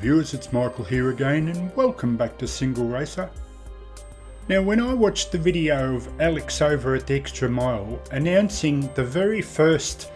Viewers, it's Michael here again and welcome back to Single Racer. Now when I watched the video of Alex over at the Extra Mile announcing the very first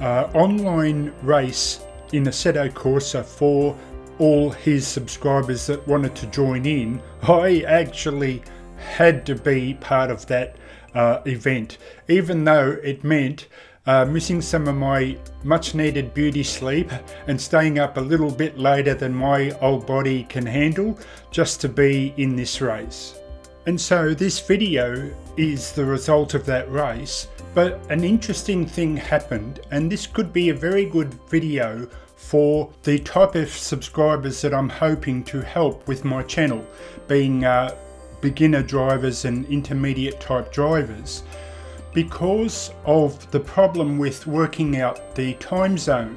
uh, online race in Assetto Corsa for all his subscribers that wanted to join in, I actually had to be part of that uh, event, even though it meant uh, missing some of my much needed beauty sleep and staying up a little bit later than my old body can handle just to be in this race. And so this video is the result of that race, but an interesting thing happened and this could be a very good video for the type of subscribers that I'm hoping to help with my channel, being uh, beginner drivers and intermediate type drivers because of the problem with working out the time zone.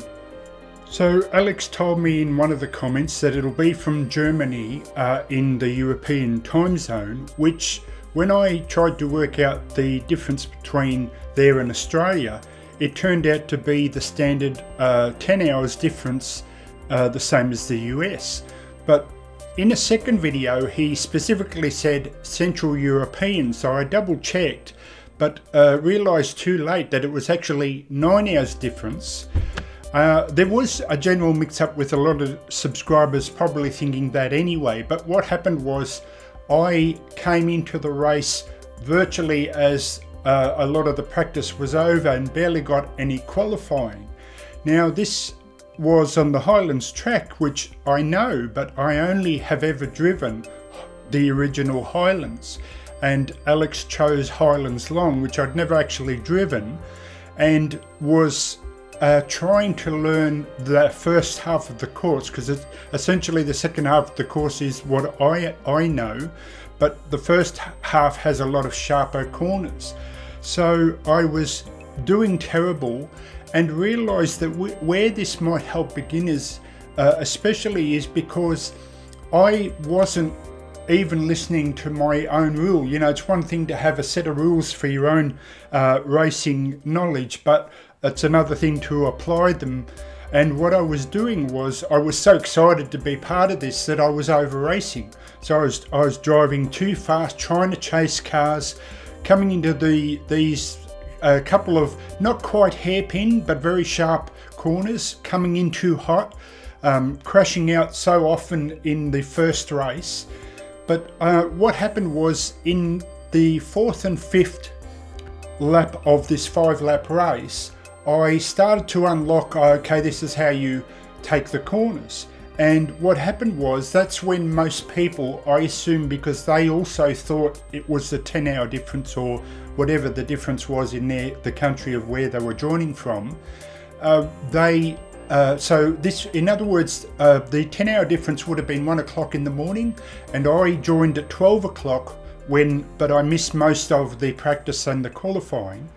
So Alex told me in one of the comments that it'll be from Germany uh, in the European time zone, which when I tried to work out the difference between there and Australia, it turned out to be the standard uh, 10 hours difference, uh, the same as the US. But in a second video, he specifically said Central European, so I double checked but uh, realised too late that it was actually nine hours difference. Uh, there was a general mix up with a lot of subscribers probably thinking that anyway, but what happened was I came into the race virtually as uh, a lot of the practice was over and barely got any qualifying. Now, this was on the Highlands track, which I know, but I only have ever driven the original Highlands and Alex chose Highlands Long, which I'd never actually driven, and was uh, trying to learn the first half of the course because essentially the second half of the course is what I I know, but the first half has a lot of sharper corners. So I was doing terrible and realized that where this might help beginners uh, especially is because I wasn't even listening to my own rule. You know, it's one thing to have a set of rules for your own uh, racing knowledge, but it's another thing to apply them. And what I was doing was I was so excited to be part of this that I was over racing. So I was I was driving too fast, trying to chase cars, coming into the these a couple of not quite hairpin but very sharp corners, coming in too hot, um, crashing out so often in the first race but uh, what happened was in the fourth and fifth lap of this five lap race, I started to unlock, okay, this is how you take the corners. And what happened was that's when most people, I assume because they also thought it was the 10 hour difference or whatever the difference was in their, the country of where they were joining from, uh, they uh, so this, in other words, uh, the 10 hour difference would have been one o'clock in the morning and I joined at 12 o'clock when, but I missed most of the practice and the qualifying.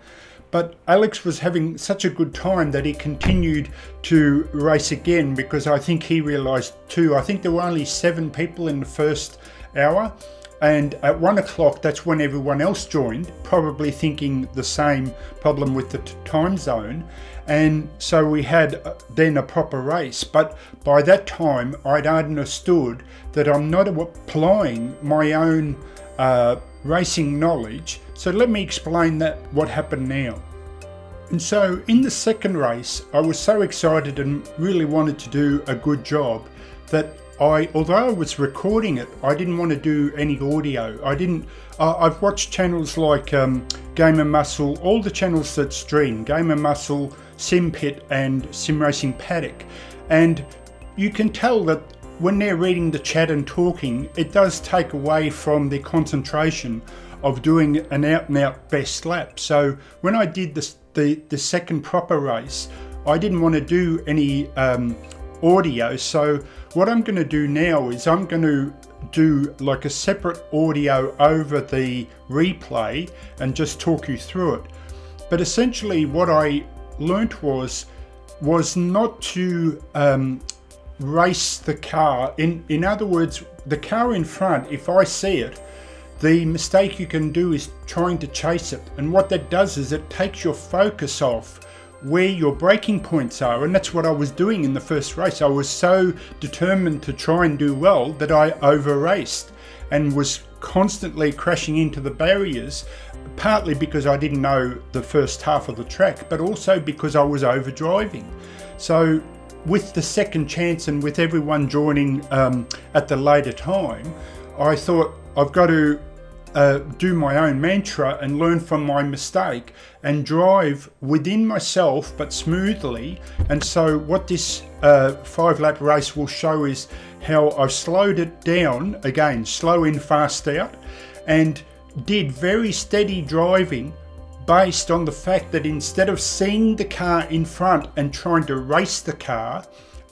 But Alex was having such a good time that he continued to race again because I think he realized too, I think there were only seven people in the first hour and at one o'clock that's when everyone else joined probably thinking the same problem with the time zone and so we had uh, then a proper race. But by that time i'd understood that i'm not applying my own uh, racing knowledge. So let me explain that what happened now. And so in the second race i was so excited and really wanted to do a good job that I, although I was recording it, I didn't want to do any audio. I didn't. Uh, I've watched channels like um, Gamer Muscle, all the channels that stream Gamer Muscle, Sim Pit and Sim Racing Paddock, and you can tell that when they're reading the chat and talking, it does take away from the concentration of doing an out and out best lap. So when I did this, the the second proper race, I didn't want to do any. Um, audio. So what I'm going to do now is I'm going to do like a separate audio over the replay and just talk you through it. But essentially what I learnt was was not to um, race the car. In, in other words, the car in front, if I see it, the mistake you can do is trying to chase it. And what that does is it takes your focus off where your braking points are. And that's what I was doing in the first race. I was so determined to try and do well that I over raced and was constantly crashing into the barriers, partly because I didn't know the first half of the track, but also because I was over driving. So, with the second chance and with everyone joining um, at the later time, I thought I've got to uh, do my own mantra and learn from my mistake and drive within myself but smoothly. And so, what this uh, five lap race will show is how I've slowed it down again, slow in, fast out, and did very steady driving based on the fact that instead of seeing the car in front and trying to race the car,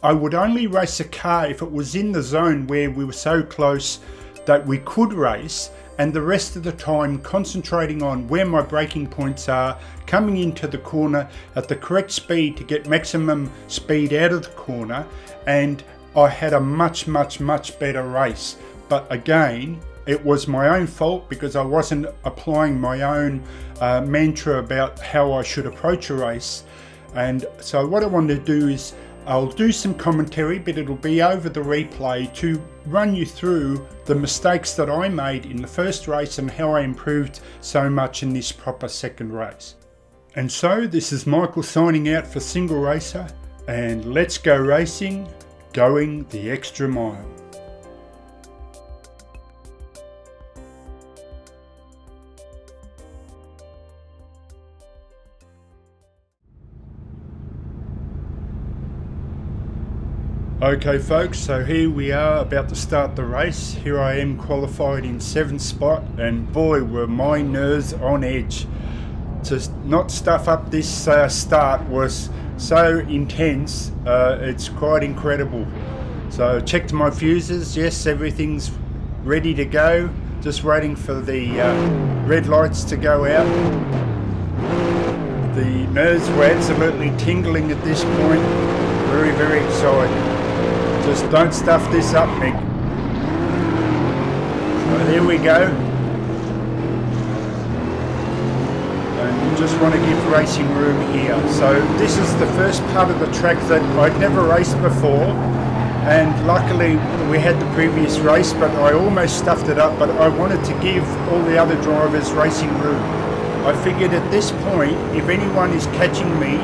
I would only race a car if it was in the zone where we were so close that we could race and the rest of the time concentrating on where my braking points are, coming into the corner at the correct speed to get maximum speed out of the corner and I had a much much much better race. But again it was my own fault because I wasn't applying my own uh, mantra about how I should approach a race. And so what I want to do is I'll do some commentary, but it'll be over the replay to run you through the mistakes that I made in the first race and how I improved so much in this proper second race. And so this is Michael signing out for Single Racer and let's go racing, going the extra mile. Okay folks, so here we are about to start the race. Here I am qualified in 7th spot and boy were my nerves on edge. To not stuff up this uh, start was so intense, uh, it's quite incredible. So checked my fuses, yes everything's ready to go. Just waiting for the uh, red lights to go out. The nerves were absolutely tingling at this point. Very, very excited. Just don't stuff this up, Mick. So there we go. And you just want to give racing room here. So this is the first part of the track that I'd never raced before. And luckily we had the previous race, but I almost stuffed it up. But I wanted to give all the other drivers racing room. I figured at this point, if anyone is catching me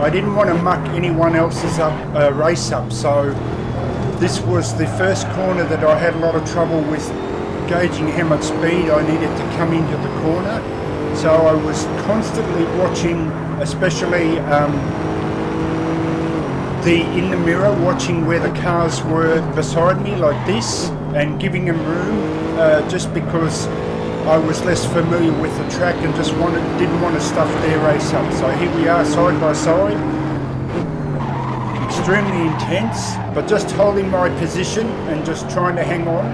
I didn't want to muck anyone else's up, uh, race up, so this was the first corner that I had a lot of trouble with gauging how much speed I needed to come into the corner. So I was constantly watching, especially um, the in the mirror, watching where the cars were beside me like this and giving them room uh, just because I was less familiar with the track and just wanted didn't want to stuff their race up. So here we are side by side. Extremely intense, but just holding my position and just trying to hang on.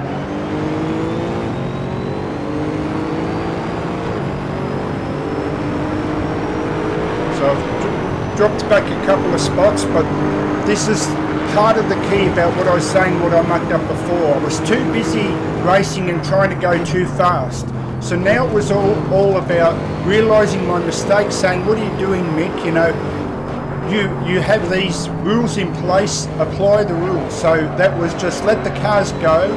So I've dropped back a couple of spots, but this is part of the key about what I was saying, what I mucked up before. I was too busy racing and trying to go too fast. So now it was all, all about realising my mistake, saying, what are you doing, Mick? You know, you, you have these rules in place, apply the rules. So that was just let the cars go,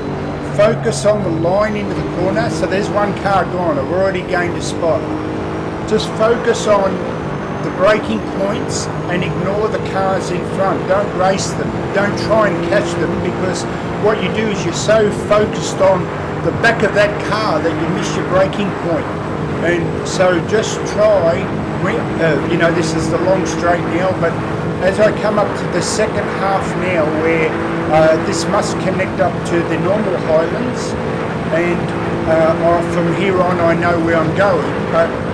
focus on the line into the corner. So there's one car gone, I've already gained a spot. Just focus on the braking points and ignore the cars in front. Don't race them. Don't try and catch them because what you do is you're so focused on the back of that car that you miss your braking point. And so just try, uh, you know, this is the long straight now, but as I come up to the second half now where uh, this must connect up to the normal highlands and uh, from here on I know where I'm going, but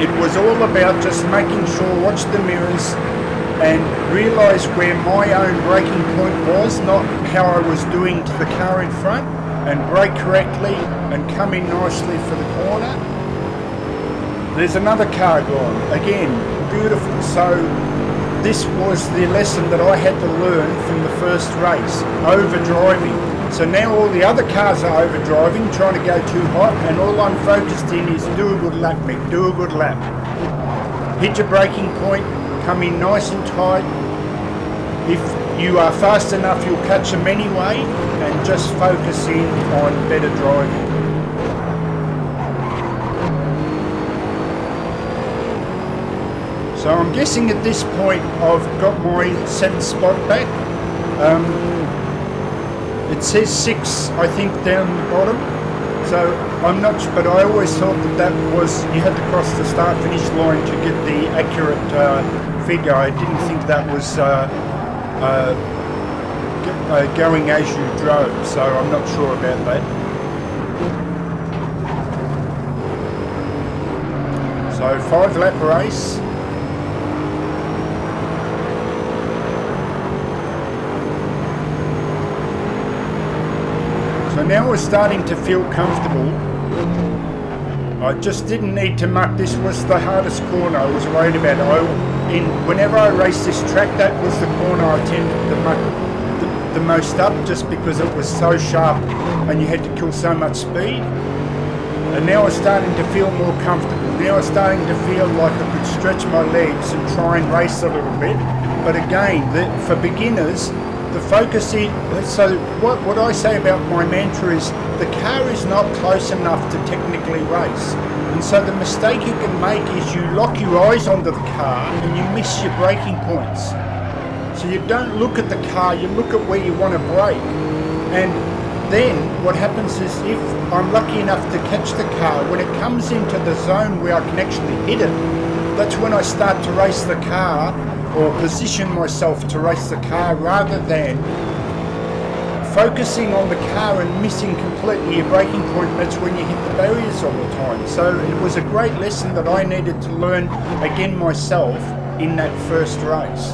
it was all about just making sure, watch the mirrors and realise where my own braking point was, not how I was doing to the car in front and brake correctly and come in nicely for the corner. There's another car gone. Again, beautiful. So this was the lesson that I had to learn from the first race, overdriving. So now all the other cars are overdriving, trying to go too hot, and all I'm focused in is do a good lap, Mick, do a good lap. hit your braking point, come in nice and tight. If you are fast enough, you'll catch them anyway, and just focus in on better driving. So I'm guessing at this point I've got my seventh spot back. Um, it says six, I think, down the bottom. So I'm not, sure but I always thought that that was you had to cross the start-finish line to get the accurate uh, figure. I didn't think that was uh, uh, uh going as you drove, so I'm not sure about that. So five lap race. So now we're starting to feel comfortable. I just didn't need to muck. This was the hardest corner I was worried about. I, in Whenever I raced this track, that was the corner I tended to muck the, the most up just because it was so sharp and you had to kill so much speed. And now I'm starting to feel more comfortable. Now I'm starting to feel like I could stretch my legs and try and race a little bit. But again, the, for beginners, the focus is, so what, what I say about my mantra is the car is not close enough to technically race. And so the mistake you can make is you lock your eyes onto the car and you miss your braking points. So you don't look at the car, you look at where you want to brake. And then what happens is if I'm lucky enough to catch the car, when it comes into the zone where I can actually hit it, that's when I start to race the car or position myself to race the car rather than focusing on the car and missing completely your braking point, that's when you hit the barriers all the time. So it was a great lesson that I needed to learn again myself in that first race.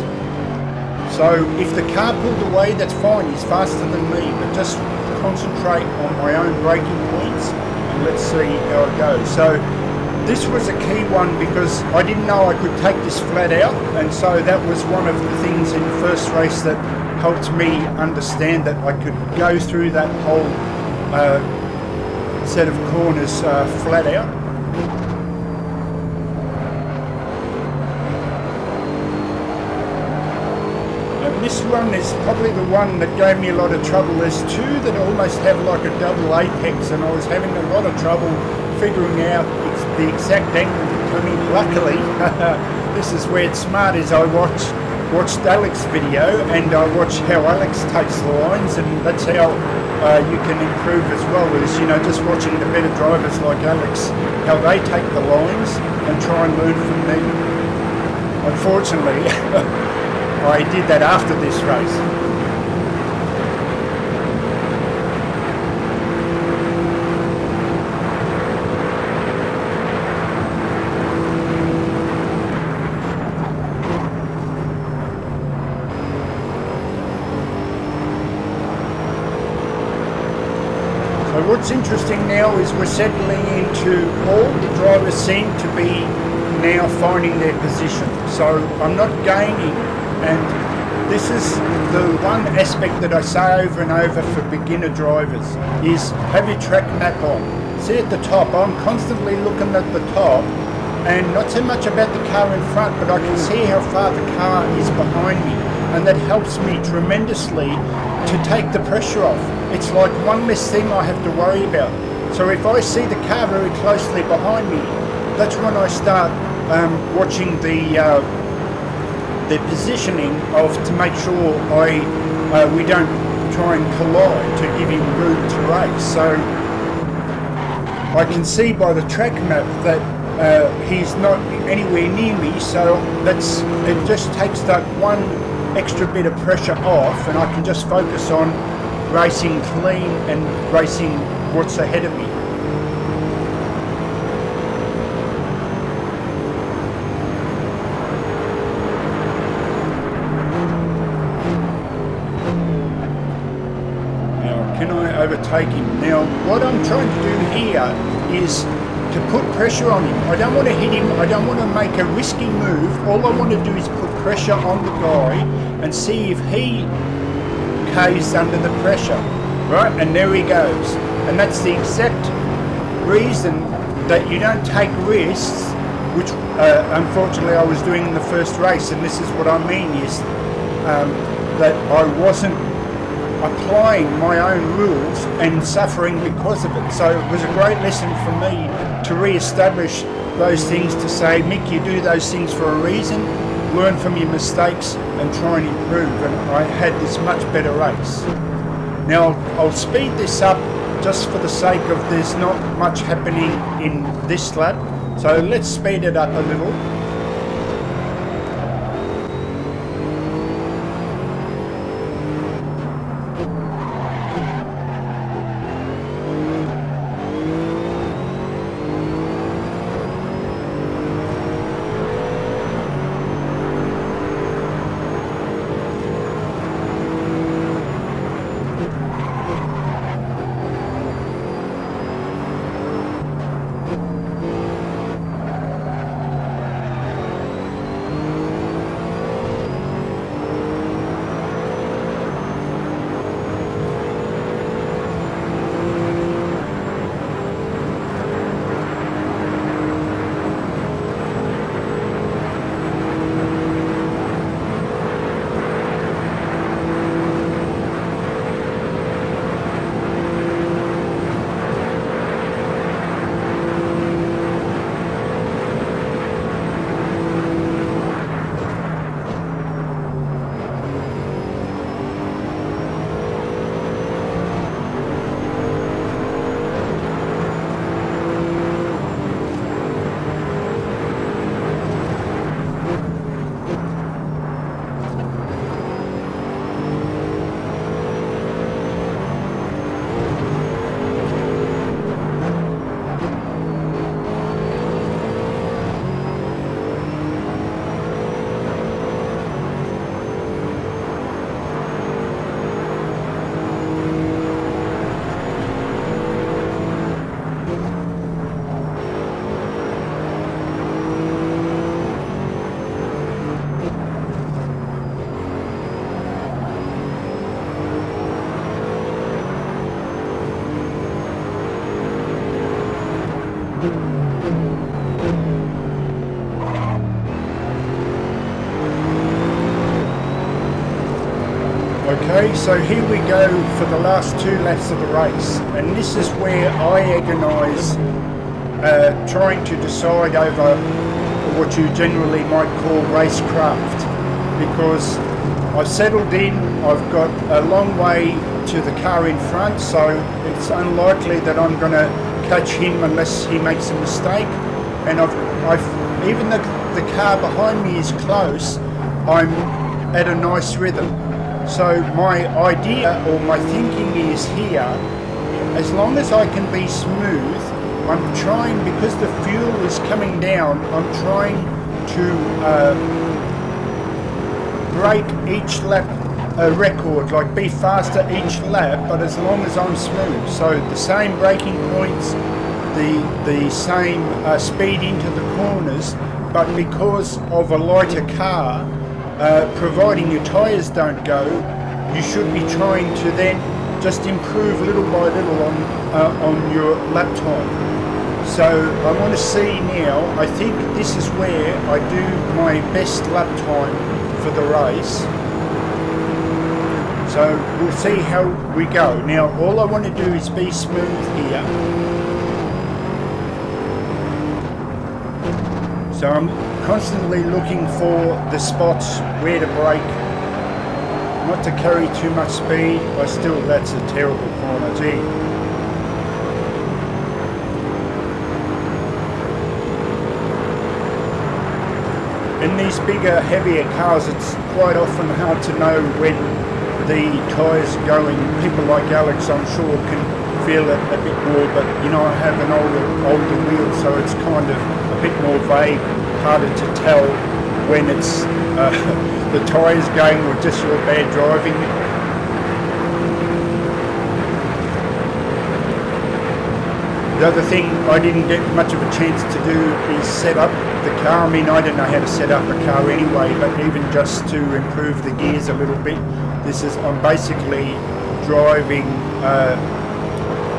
So if the car pulled away, that's fine, he's faster than me, but just concentrate on my own braking points and let's see how it goes. So this was a key one because I didn't know I could take this flat out and so that was one of the things in the first race that helped me understand that I could go through that whole uh, set of corners uh, flat out. And this one is probably the one that gave me a lot of trouble. There's two that almost have like a double apex and I was having a lot of trouble figuring out the exact angle to me. Luckily, this is where it's smart is I watch watched Alex's video and I watch how Alex takes the lines and that's how uh, you can improve as well is you know just watching the better drivers like Alex how they take the lines and try and learn from them. Unfortunately I did that after this race. What's interesting now is we're settling into all the drivers seem to be now finding their position. So I'm not gaining and this is the one aspect that I say over and over for beginner drivers is have your track map on. See at the top, I'm constantly looking at the top and not so much about the car in front but I can see how far the car is behind me and that helps me tremendously to take the pressure off it's like one less thing I have to worry about. So if I see the car very closely behind me, that's when I start um, watching the uh, the positioning of to make sure I uh, we don't try and collide to give him room to race. So I can see by the track map that uh, he's not anywhere near me. So that's it. Just takes that one extra bit of pressure off, and I can just focus on racing clean and racing what's ahead of me. Now, can I overtake him? Now, what I'm trying to do here is to put pressure on him. I don't want to hit him. I don't want to make a risky move. All I want to do is put pressure on the guy and see if he caves under the pressure, right? And there he goes. And that's the exact reason that you don't take risks which uh, unfortunately I was doing in the first race, and this is what I mean is um, that I wasn't applying my own rules and suffering because of it. So it was a great lesson for me to re-establish those things to say, Mick, you do those things for a reason, learn from your mistakes and try and improve. And I had this much better race. Now I'll speed this up just for the sake of there's not much happening in this lap. So let's speed it up a little. Okay, so here we go for the last two laps of the race, and this is where I agonise uh, trying to decide over what you generally might call racecraft, because I've settled in, I've got a long way to the car in front, so it's unlikely that I'm going to catch him unless he makes a mistake, and I've, I've even the, the car behind me is close, I'm at a nice rhythm. So my idea or my thinking is here, as long as I can be smooth, I'm trying, because the fuel is coming down, I'm trying to uh, break each lap a record, like be faster each lap, but as long as I'm smooth. So the same braking points, the, the same uh, speed into the corners, but because of a lighter car, uh, providing your tyres don't go, you should be trying to then just improve little by little on, uh, on your lap time. So I want to see now, I think this is where I do my best lap time for the race. So we'll see how we go. Now all I want to do is be smooth here. So I'm constantly looking for the spots where to brake, not to carry too much speed, but still that's a terrible corner, gee. In these bigger, heavier cars, it's quite often hard to know when the tyres going. People like Alex, I'm sure, can feel it a bit more, but you know, I have an older, older wheel, so it's kind of a bit more vague, harder to tell when it's uh, the tyres going or just your bad driving. The other thing I didn't get much of a chance to do is set up the car. I mean, I don't know how to set up a car anyway, but even just to improve the gears a little bit, this is, I'm basically driving uh,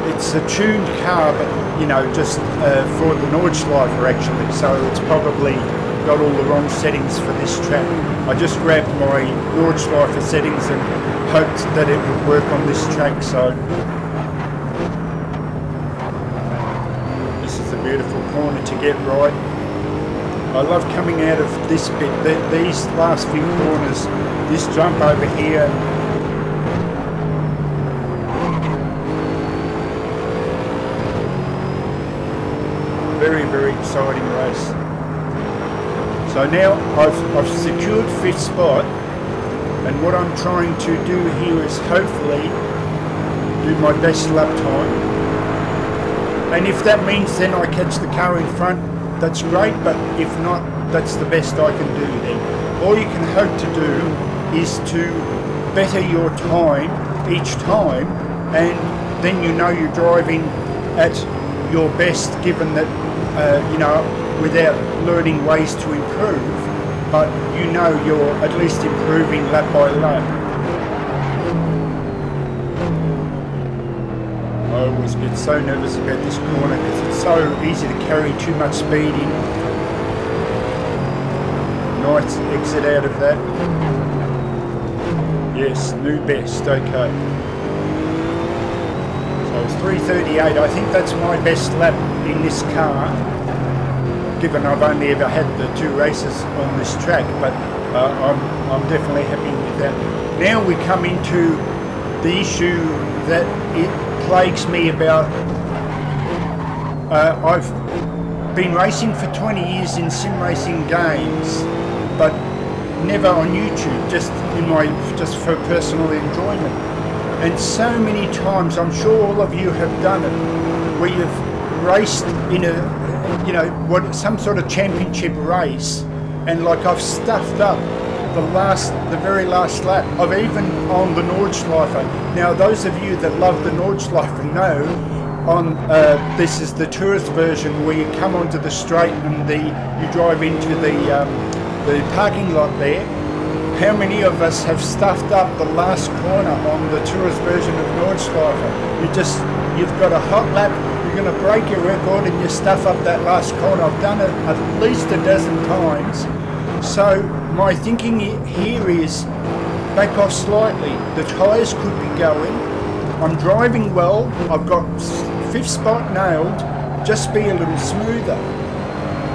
it's a tuned car, but you know, just uh, for the Nordschleife actually. So it's probably got all the wrong settings for this track. I just grabbed my Nordschleife settings and hoped that it would work on this track. So this is a beautiful corner to get right. I love coming out of this bit, the, these last few corners, this jump over here very, very exciting race. So now I've, I've secured fifth spot and what I'm trying to do here is hopefully do my best lap time. And if that means then I catch the car in front, that's great, but if not, that's the best I can do then. All you can hope to do is to better your time each time and then you know you're driving at your best given that uh, you know, without learning ways to improve, but you know you're at least improving lap by lap. I always get so nervous about this corner because it's so easy to carry too much speed in. Nice exit out of that. Yes, new best, okay. So it's 338, I think that's my best lap in this car, given I've only ever had the two races on this track, but uh, I'm, I'm definitely happy with that. Now we come into the issue that it plagues me about. Uh, I've been racing for 20 years in sim racing games, but never on YouTube, just in my just for personal enjoyment. And so many times, I'm sure all of you have done it, where you've raced in a, you know, what some sort of championship race, and like I've stuffed up the last, the very last lap. I've even on the Nordschleife. Now, those of you that love the Nordschleife know, on uh, this is the tourist version where you come onto the straight and the you drive into the um, the parking lot there. How many of us have stuffed up the last corner on the tourist version of Nordschleife? You just you've got a hot lap you're going to break your record and you stuff up that last corner. I've done it at least a dozen times. So my thinking here is back off slightly. The tyres could be going. I'm driving well. I've got fifth spot nailed. Just be a little smoother.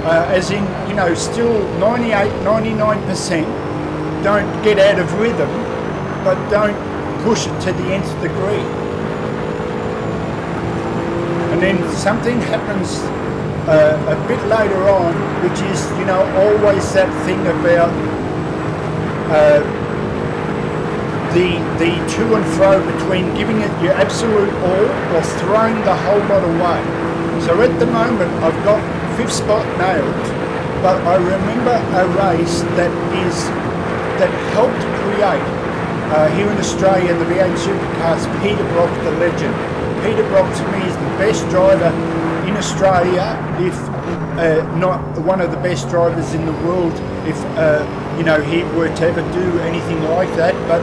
Uh, as in, you know, still 98, 99%. Don't get out of rhythm, but don't push it to the nth degree and then something happens uh, a bit later on, which is, you know, always that thing about uh, the the to and fro between giving it your absolute all or throwing the whole lot away. So at the moment, I've got fifth spot nailed, but I remember a race that is that helped create uh, here in Australia the V8 Supercars Peter Brock, the legend. Peter Brock to me is the best driver Australia, if uh, not one of the best drivers in the world, if uh, you know he were to ever do anything like that. But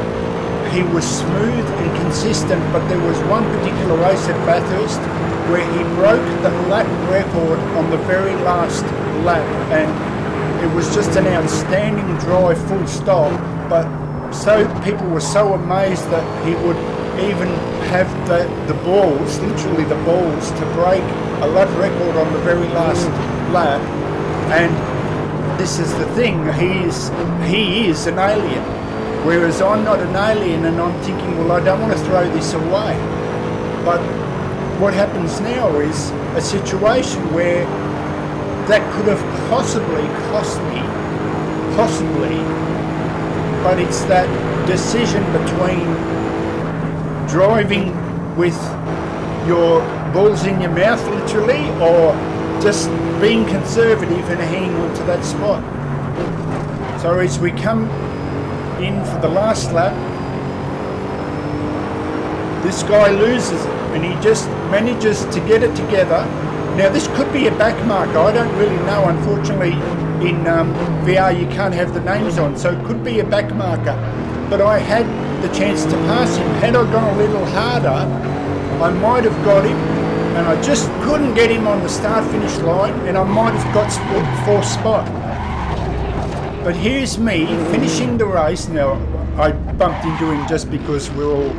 he was smooth and consistent. But there was one particular race at Bathurst where he broke the lap record on the very last lap, and it was just an outstanding drive, full stop. But so people were so amazed that he would even have the, the balls, literally the balls, to break a lap record on the very last lap. And this is the thing, he's, he is an alien. Whereas I'm not an alien and I'm thinking, well, I don't want to throw this away. But what happens now is a situation where that could have possibly cost me, possibly, but it's that decision between driving with your balls in your mouth literally or just being conservative and hanging on to that spot. So as we come in for the last lap, this guy loses it and he just manages to get it together. Now this could be a back marker, I don't really know. Unfortunately in um, VR you can't have the names on, so it could be a back marker. But I had the chance to pass him. Had I gone a little harder, I might have got him and I just couldn't get him on the start finish line and I might have got fourth spot. But here's me finishing the race. Now, I bumped into him just because we're all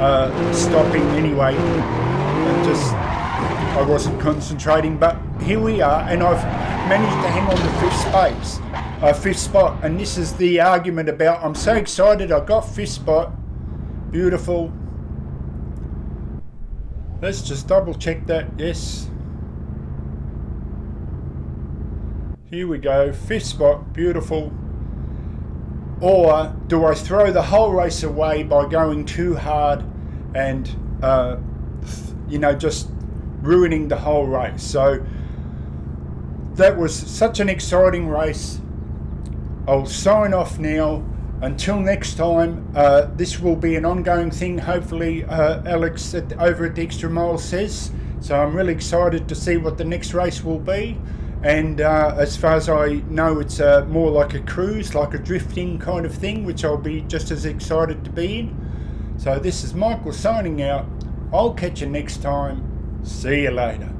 uh, stopping anyway. And just, I wasn't concentrating. But here we are, and I've managed to hang on to fifth space, uh, fifth spot. And this is the argument about I'm so excited I got fifth spot. Beautiful. Let's just double check that. Yes. Here we go, fifth spot, beautiful. Or do I throw the whole race away by going too hard and, uh, you know, just ruining the whole race? So that was such an exciting race. I'll sign off now. Until next time, uh, this will be an ongoing thing. Hopefully, uh, Alex at, over at the Extra Mile says. So I'm really excited to see what the next race will be. And uh, as far as I know it's uh, more like a cruise like a drifting kind of thing which I'll be just as excited to be in. So this is Michael signing out. I'll catch you next time. See you later